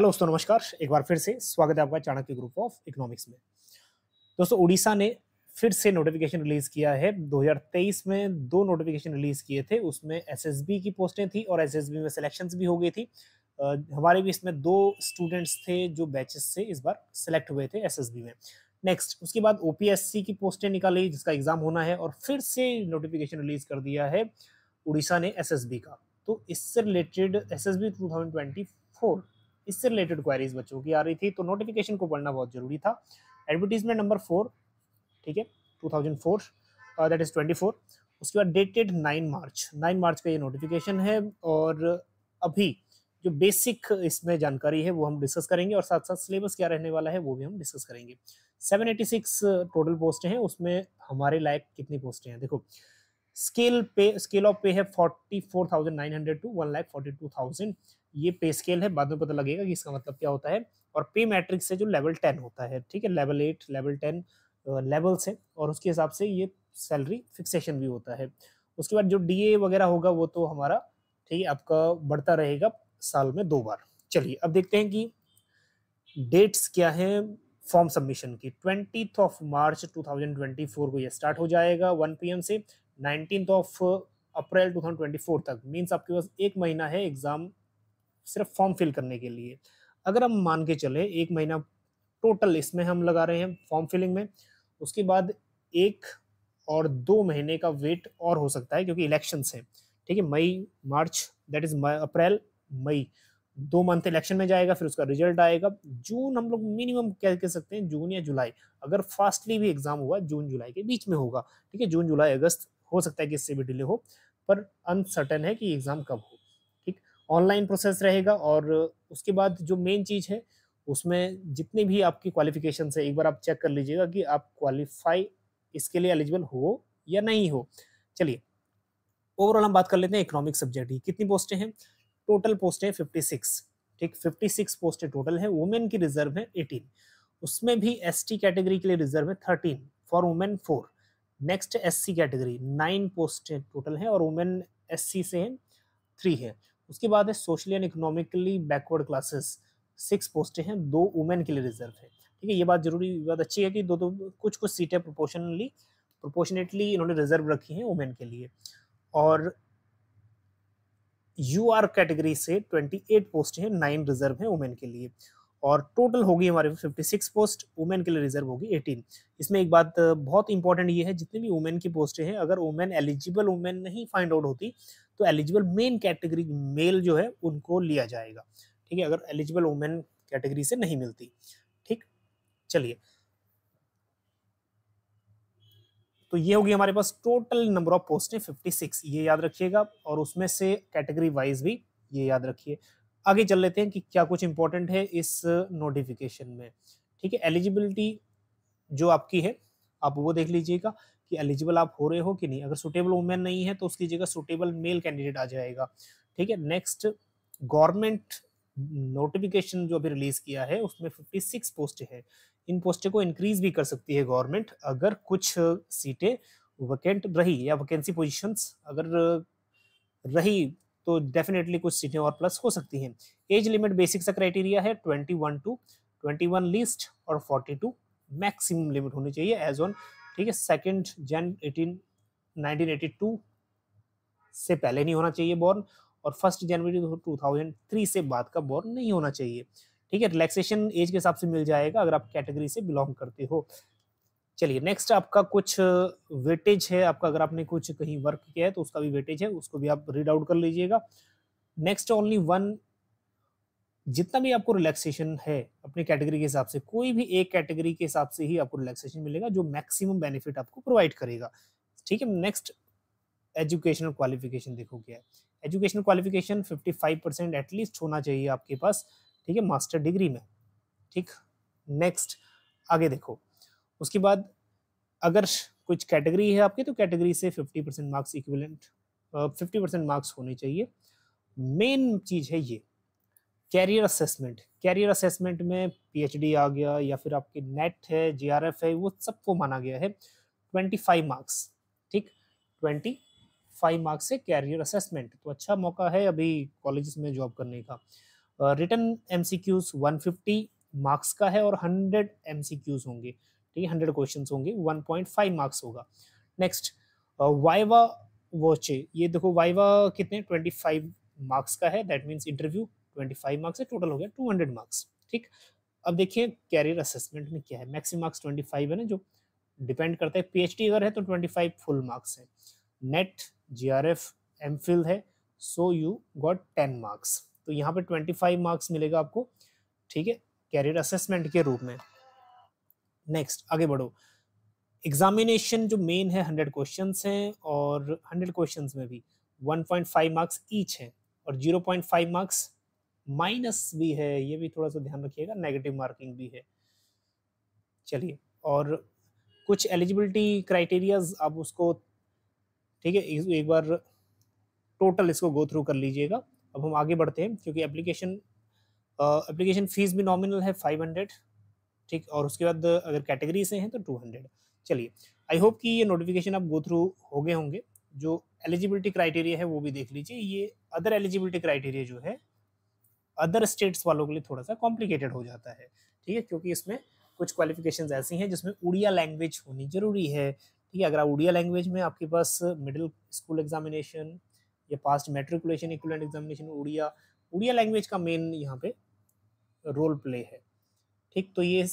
Hello दोस्तों, नमस्कार। एक बार फिर से स्वागत है आपका चाणक्य ग्रुप ऑफ़ इकोनॉमिक्स में। दोस्तों उड़ीसा ने फिर से नोटिफिकेशन रिलीज़ किया है। 2023 में दो नोटिफिकेशन रिलीज़ किए थे। उसमें एसएसबी की पोस्टें थी और एसएसबी में सिलेक्शंस भी हो गई थी। हमारे भी इसमें दो स्टूडेंट्स थे जो बैचेस से इस बार सेलेक्ट हुए थे एसएसबी में। नेक्स्ट उसके बाद ओपीएससी की पोस्टें निकाली, जिसका एग्ज़ाम होना है और फिर से नोटिफिकेशन रिलीज़ कर दिया है उड़ीसा ने एसएसबी का। तो इससे रिलेटेड एसएसबी 2024 इससे रिलेटेड क्वेरीज बच्चों की आ रही थी तो नोटिफिकेशन को पढ़ना बहुत ज़रूरी था। एडवर्टीजमेंट नंबर फोर ठीक है 2004 दैट इज़ 24 उसके बाद डेटेड 9 मार्च 9 मार्च का ये नोटिफिकेशन है और अभी जो बेसिक इसमें जानकारी है वो हम डिस्कस करेंगे और साथ साथ सिलेबस क्या रहने वाला है वो भी हम डिस्कस करेंगे। 786 टोटल पोस्ट हैं उसमें हमारे लायक कितनी पोस्टें हैं? देखो स्केल पे स्केल ऑफ़ पे है 44,900 टू 1,42,000 ये पे स्केल है, बाद में पता लगेगा कि इसका मतलब क्या होता है। और पे मैट्रिक्स से जो लेवल टेन होता है, ठीक है, level eight, level ten levels है, और उसके हिसाब से ये सैलरी फिक्सेशन भी होता है। उसके बाद जो डीए वगैरह होगा, वो तो हमारा, ठीक है, आपका बढ़ता रहेगा साल में दो बार। चलिए, अब देखते हैं कि डेट्स क्या है फॉर्म सबमिशन की। ट्वेंटी ऑफ़ मार्च 2024 को ये स्टार्ट हो जाएगा 1 पीएम से। नाइनटीन ऑफ़ अप्रैल 2024 तक, मींस आपके पास एक महीना है एग्ज़ाम सिर्फ़ फॉर्म फिल करने के लिए। अगर हम मान के चले, एक महीना टोटल इसमें हम लगा रहे हैं फॉर्म फिलिंग में, उसके बाद एक और दो महीने का वेट और हो सकता है क्योंकि इलेक्शंस हैं। ठीक है, मई, मार्च दैट इज़ अप्रैल, मई। दो मंथ इलेक्शन में जाएगा, फिर उसका रिज़ल्ट आएगा। जून हम लोग मिनिमम क्या कह सकते हैं जून या जुलाई। अगर फास्टली भी एग्ज़ाम हुआ, जून, जुलाई के बीच में होगा। ठीक है, जून, जुलाई, अगस्त हो सकता है कि इससे भी डिले हो, पर अनसर्टन है कि एग्ज़ाम कब हो। ऑनलाइन प्रोसेस रहेगा और उसके बाद जो मेन चीज़ है, उसमें जितने भी आपकी क्वालिफिकेशन है, एक बार आप चेक कर लीजिएगा कि आप क्वालिफाई इसके लिए एलिजिबल हो या नहीं हो। चलिए ओवरऑल हम बात कर लेते हैं इकोनॉमिक सब्जेक्ट की। कितनी पोस्टें हैं? टोटल पोस्टें 56 ठीक 56 पोस्टें टोटल है वुमेन की रिज़र्व है 18 उसमें भी एसटी कैटेगरी के लिए रिज़र्व है 13 for women 4 next SC category 9 पोस्टें टोटल है और वुमेन एससी से है 3 है। उसके बाद है socially and economically backward classes six पोस्टें हैं, दो वुमेन के लिए रिज़र्व है। ठीक है, ये बात ज़रूरी, बात अच्छी है कि दो दो, कुछ कुछ सीटें प्रोपोर्शनली प्रोपोर्शनेटली इन्होंने रिज़र्व रखी हैं वुमेन के लिए। और यू आर कैटेगरी से 28 पोस्ट है नाइन रिज़र्व है वुमेन के लिए। और टोटल होगी हमारे 56 पोस्ट वुमेन के लिए रिज़र्व होगी 18 इसमें एक बात, बहुत इंपॉर्टेंट ये है, जितनी भी वुमेन की पोस्टें हैं, अगर वुमेन एलिजिबल वुमेन नहीं फाइंड आउट होती तो एलिजिबल मेन कैटेगरी मेल जो है, उनको लिया जाएगा। ठीक है? अगर एलिजिबल वुमेन कैटेगरी से नहीं मिलती। ठीक? चलिए। तो ये होगी हमारे पास टोटल नंबर ऑफ़ पोस्ट है 56 ये याद रखिएगा और उसमें से कैटेगरी वाइज भी ये याद रखिए। आगे चल लेते हैं कि क्या कुछ इंपॉर्टेंट है इस नोटिफिकेशन में। ठीक है? एलिजिबिलिटी जो आपकी है, आप वो देख लीजिएगा। कि एलिजिबल आप हो रहे हो कि नहीं। अगर सुटेबल वुमेन नहीं है तो उसकी जगह सुटेबल मेल कैंडिडेट आ जाएगा। ठीक है? नेक्स्ट गवर्नमेंट नोटिफिकेशन जो अभी रिलीज़ किया है, उसमें 56 पोस्ट है। इन पोस्टें को इंक्रीज भी कर सकती है गवर्नमेंट अगर कुछ सीटें वैकेंट रही या वैकेंसी पोजीशंस अगर रही तो डेफिनेटली कुछ सीटें और प्लस हो सकती हैं। एज लिमिट बेसिक सा क्राइटेरिया है 21 टू 21 लीस्ट और 42 मैक्सिमम लिमिट होनी चाहिए एज ऑन ठीक है सेकंड जन 18 1982 से पहले नहीं होना चाहिए बॉर्न और फ़र्स्ट जनवरी 2003 से बाद का बॉर्न नहीं होना चाहिए। ठीक है रिलैक्सेशन एज के हिसाब से मिल जाएगा अगर आप कैटेगरी से बिलोंग करते हो। चलिए नेक्स्ट आपका कुछ वेटेज है, आपका अगर आपने कुछ कहीं वर्क किया है तो उसका भी वेटेज है, उसको भी आप रीड आउट कर लीजिएगा। नेक्स्ट ओनली वन जितना भी आपको रिलैक्सेशन है, अपनी कैटेगरी के हिसाब से, कोई भी एक कैटेगरी के हिसाब से ही आपको रिलैक्सेशन मिलेगा, जो मैक्सिमम बेनिफिट आपको प्रोवाइड करेगा। ठीक है नेक्स्ट एजुकेशनल क्वालिफिकेशन देखो क्या है एजुकेशनल क्वालिफिकेशन 55 परसेंट एटलीस्ट होना चाहिए आपके पास, ठीक है मास्टर डिग्री में। ठीक नेक्स्ट आगे देखो। उसके बाद, अगर कुछ कैटेगरी है आपकी तो कैटेगरी से 50 percent marks equivalent fifty percent marks होने चाहिए। मेन चीज़ है ये। Career assessment. कैरियर असेसमेंट में पीएचडी आ गया या फिर आपकी नेट है जीआरएफ है, वो सबको माना गया है। 25 मार्क्स, ठीक? 25 मार्क्स से कैरियर असेसमेंट। तो अच्छा मौका है अभी कॉलेज में जॉब करने का। Written M C Qs one fifty marks का है और हंड्रेड एम सी क्यूज होंगे, ठीक है? हंड्रेड क्वेश्चन होंगे, वन पॉइंट फाइव मार्क्स होगा। नेक्स्ट वाइवा वोचे, ये देखो वाइवा कितने? ट्वेंटी फाइव मार्क्स का है। That means interview twenty five marks है टोटल हो गया टू हंड्रेड मार्क्स ठीक? अब देखिए कैरियर असेसमेंट में क्या है? मैक्सिमम मार्क्स ट्वेंटी फाइव है ना, जो डिपेंड करता है पीएचडी अगर है तो ट्वेंटी फाइव फुल मार्क्स है नेट जी आर है so you got ten marks तो यहाँ पे ट्वेंटी फाइव मार्क्स मिलेगा आपको, ठीक है? कैरियर असेसमेंट के रूप में। नेक्स्ट आगे बढ़ो। एग्जामिनेशन जो मेन है हंड्रेड क्वेश्चन हैं और हंड्रेड क्वेश्चन में भी one point five marks each है और zero point five marks minus भी है, ये भी थोड़ा सा ध्यान रखिएगा, नेगेटिव मार्किंग भी है। चलिए, और कुछ एलिजिबिलिटी क्राइटेरियाज आप उसको, ठीक है एक बार टोटल इसको गो थ्रू कर लीजिएगा। अब हम आगे बढ़ते हैं, क्योंकि एप्लीकेशन एप्लीकेशन फ़ीस भी नॉमिनल है फाइव हंड्रेड, ठीक, और उसके बाद अगर कैटेगरी से हैं तो टू हंड्रेड। चलिए, आई होप कि ये नोटिफिकेशन आप गो थ्रू हो गए होंगे। जो एलिजिबिलिटी क्राइटेरिया है वो भी देख लीजिए। ये अदर एलिजिबिलिटी क्राइटेरिया जो है अदर स्टेट्स वालों के लिए थोड़ा सा कॉम्प्लिकेटेड हो जाता है, ठीक है? क्योंकि इसमें कुछ क्वालिफिकेशन ऐसी हैं जिसमें उड़िया लैंग्वेज होनी ज़रूरी है, ठीक है? अगर आप उड़िया लैंग्वेज में आपके पास मिडिल स्कूल एग्जामिनेशन या passed matriculation equivalent examination Odia Odia language का मेन यहाँ पे रोल प्ले है, ठीक? तो ये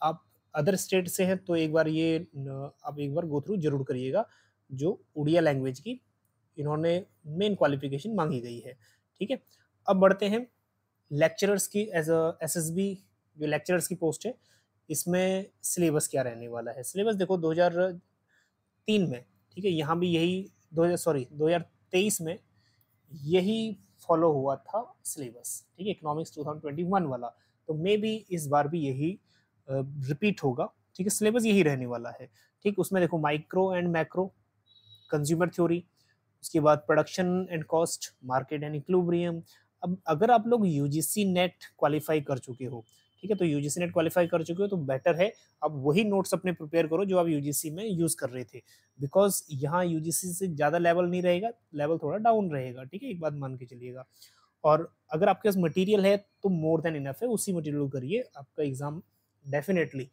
आप अदर स्टेट से हैं तो एक बार ये आप एक बार गो थ्रू ज़रूर करिएगा, जो उड़िया लैंग्वेज की इन्होंने मेन क्वालिफिकेशन मांगी गई है, ठीक है? अब बढ़ते हैं लेक्चरर्स की एज एस बी जो लेक्चरर्स की पोस्ट है, इसमें सिलेबस क्या रहने वाला है? सिलेबस देखो 2003 में, ठीक है, यहाँ भी यही 2000 सॉरी 2023 में यही फॉलो हुआ था सिलेबस ठीक है इकोनॉमिक्स 2021 वाला। तो मे भी इस बार भी यही रिपीट होगा, ठीक है सिलेबस यही रहने वाला है। ठीक, उसमें देखो micro and macro consumer theory उसके बाद production and cost market and equilibrium अब अगर आप लोग यूजीसी नेट क्वालिफाई कर चुके हो, ठीक है तो यूजीसी नेट क्वालिफाई कर चुके हो तो बेटर है। आप वही नोट्स अपने प्रिपेयर करो जो आप यूजीसी में यूज़ कर रहे थे। बिकॉज़ यहाँ यूजीसी से ज़्यादा लेवल नहीं रहेगा लेवल थोड़ा डाउन रहेगा, ठीक है, एक बात मान के चलिएगा। और अगर आपके पास मटेरियल है तो मोर देन इनफ है, उसी मटेरियल को करिए, आपका एग्ज़ाम डेफिनेटली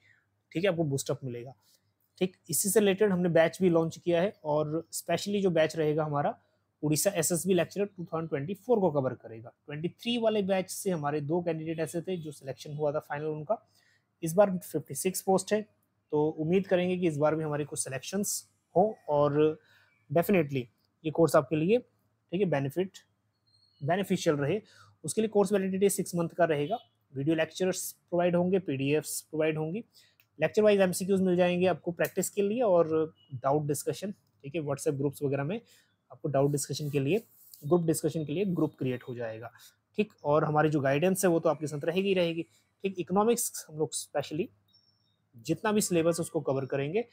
ठीक है, आपको बूस्टअप मिलेगा। ठीक, इसी से रिलेटेड हमने बैच भी लॉन्च किया है और स्पेशली जो बैच रहेगा हमारा Odisha S S B lecturer 2024 को कवर करेगा। 23 वाले बैच से हमारे दो कैंडिडेट ऐसे थे जो सिलेक्शन हुआ था फाइनल उनका। इस बार 56 पोस्ट है तो उम्मीद करेंगे कि इस बार भी हमारे कुछ सिलेक्शंस हो और डेफिनेटली ये कोर्स आपके लिए, ठीक है बेनिफिट बेनिफिशियल रहे। उसके लिए कोर्स वैलिडिटी सिक्स मंथ का रहेगा। वीडियो लेक्चर्स प्रोवाइड होंगे पीडीएफ्स प्रोवाइड होंगी। लेक्चर वाइज एमसीक्यूज मिल जाएँगे आपको प्रैक्टिस के लिए और डाउट डिस्कशन ठीक है व्हाट्सएप ग्रुप्स वगैरह में। आपको डाउट डिस्कशन के लिए ग्रुप डिस्कशन के लिए ग्रुप क्रिएट हो जाएगा। ठीक? और हमारी जो गाइडेंस है वो तो आपके साथ रहेगी रहेगी। ठीक? इकोनॉमिक्स हम लोग स्पेशली जितना भी सिलेबस उसको कवर करेंगे।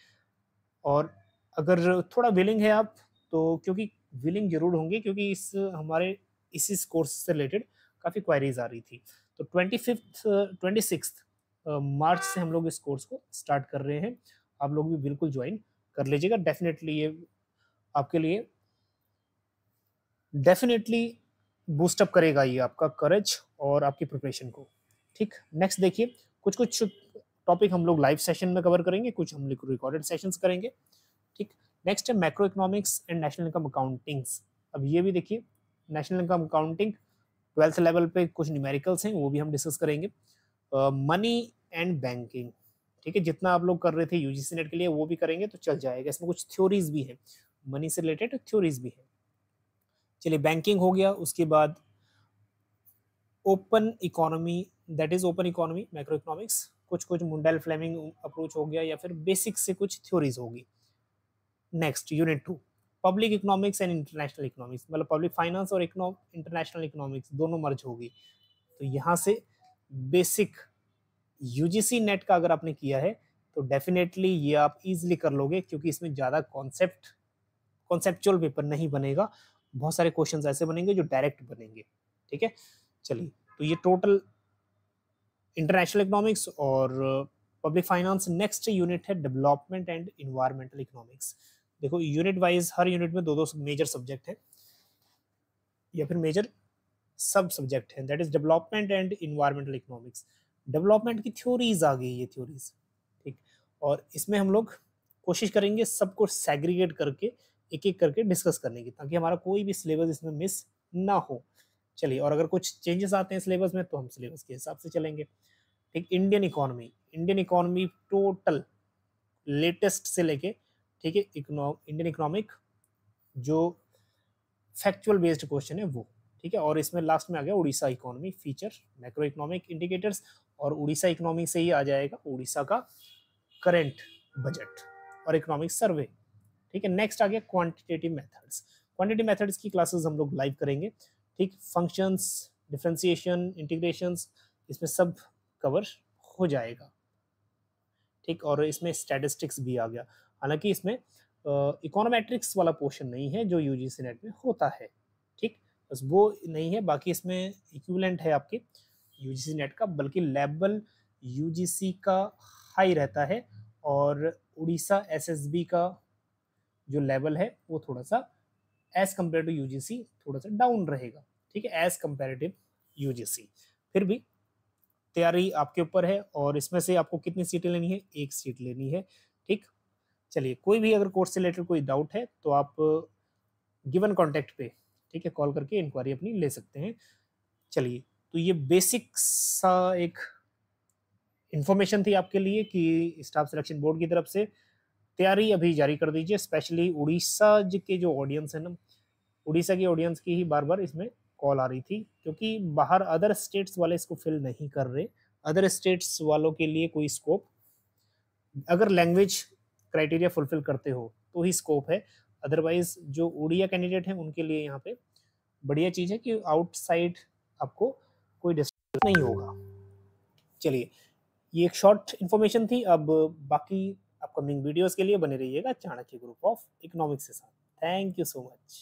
और अगर थोड़ा विलिंग है आप तो क्योंकि विलिंग ज़रूर होंगे क्योंकि इस हमारे इसी कोर्स से रिलेटेड काफ़ी क्वायरीज आ रही थी। तो twenty fifth twenty six March से हम लोग इस कोर्स को स्टार्ट कर रहे हैं। आप लोग भी बिल्कुल ज्वाइन कर लीजिएगा। डेफिनेटली ये आपके लिए डेफिनेटली बूस्टअप करेगा ये आपका करेज और आपकी प्रिपरेशन को। ठीक? नेक्स्ट देखिए कुछ कुछ टॉपिक हम लोग लाइव सेशन में कवर करेंगे, कुछ हम लोग रिकॉर्डेड सेशन करेंगे। ठीक? नेक्स्ट है macro economics and national income accountings अब ये भी देखिए national income accounting twelfth level पे कुछ न्यूमेरिकल्स हैं, वो भी हम डिस्कस करेंगे। मनी एंड बैंकिंग ठीक है? जितना आप लोग कर रहे थे यूजीसी नेट के लिए, वो भी करेंगे तो चल जाएगा। इसमें कुछ थ्योरीज भी हैं। मनी से रिलेटेड थ्योरीज भी हैं। चलिए बैंकिंग हो गया, उसके बाद open economy that is open economy micro economics कुछ कुछ मुंडल फ्लेमिंग अप्रोच हो गया या फिर बेसिक से कुछ थ्योरीज होगी। Next unit two public economics and international economics मतलब पब्लिक फाइनेंस और इंटरनेशनल इकोनॉमिक्स दोनों मर्ज होगी तो यहाँ से बेसिक यूजीसी नेट का अगर आपने किया है तो डेफिनेटली ये आप इजीली कर लोगे, क्योंकि इसमें ज़्यादा कॉन्सेप्ट कॉन्सेप्चुअल पेपर नहीं बनेगा। बहुत सारे क्वेश्चन ऐसे बनेंगे जो डायरेक्ट बनेंगे। ठीक है? चलिए तो ये टोटल इंटरनेशनल इकोनॉमिक्स और पब्लिक फाइनेंस नेक्स्ट यूनिट है डेवलपमेंट एंड इन्वायरमेंटल इकोनॉमिक्स देखो यूनिट वाइज हर यूनिट में दो दो मेजर सब्जेक्ट है, या फिर मेजर सब सब्जेक्ट हैं that is development and environmental economics development की थ्योरीज आ गई ये थ्योरीज ठीक? और इसमें हम लोग कोशिश करेंगे सबको सेग्रीगेट करके एक एक करके डिस्कस करने की, ताकि हमारा कोई भी सिलेबस इसमें मिस ना हो। चलिए, और अगर कुछ चेंजेस आते हैं सिलेबस में तो हम सिलेबस के हिसाब से चलेंगे। ठीक Indian economy Indian economy total latest से लेके, ठीक है इंडियन इकोनॉमिक जो फैक्चुअल बेस्ड क्वेश्चन है वो, ठीक है, और इसमें लास्ट में आ गया Odisha economy feature macro economic indicators और उड़ीसा इकोनॉमी से ही आ जाएगा उड़ीसा का करेंट बजट और इकोनॉमिक सर्वे ठीक है? नेक्स्ट आ गया क्वांटिटेटिव मेथड्स क्वांटिटेटिव मेथड्स की क्लासेस हम लोग लाइव करेंगे। ठीक? फ़ंक्शंस डिफ्रेंसिएशन इंटीग्रेशंस इसमें सब कवर हो जाएगा। ठीक? और इसमें स्टैटिस्टिक्स भी आ गया। हालाँकि इसमें इकोनोमेट्रिक्स uh, वाला पोर्शन नहीं है जो यूजीसी नेट में होता है। ठीक? बस वो नहीं है बाकी इसमें इक्विवेलेंट है आपके यूजीसी नेट का बल्कि लेवल यूजीसी का हाई रहता है और उड़ीसा एसएसबी का जो लेवल है वो थोड़ा सा एज कंपेयर टू यूजीसी थोड़ा सा डाउन रहेगा, ठीक है? एज कम्पेरेटिव यूजीसी फिर भी तैयारी आपके ऊपर है और इसमें से आपको कितनी सीटें लेनी है? एक सीट लेनी है, ठीक? चलिए, कोई भी अगर कोर्स से रिलेटेड कोई डाउट है तो आप गिवन कॉन्टेक्ट पे, ठीक है? कॉल करके इंक्वायरी अपनी ले सकते हैं। चलिए तो ये बेसिक सा एक इंफॉर्मेशन थी आपके लिए कि स्टाफ सिलेक्शन बोर्ड की तरफ़ से तैयारी अभी जारी कर दीजिए स्पेशली उड़ीसा के जो ऑडियंस है ना, उड़ीसा की ऑडियंस की ही बार बार इसमें कॉल आ रही थी, क्योंकि बाहर अदर स्टेट्स वाले इसको फिल नहीं कर रहे अदर स्टेट्स वालों के लिए कोई स्कोप अगर लैंग्वेज क्राइटेरिया फुलफिल करते हो तो ही स्कोप है अदरवाइज़ जो उड़िया कैंडिडेट हैं, उनके लिए यहाँ पे बढ़िया चीज़ है कि आउटसाइड आपको कोई डिस्टर्ब नहीं होगा। चलिए, ये एक शॉर्ट इन्फॉर्मेशन थी, अब बाकी अपकमिंग वीडियोस के लिए बने रहिएगा चाणक्य ग्रुप ऑफ़ इकोनॉमिक्स के साथ। Thank you so much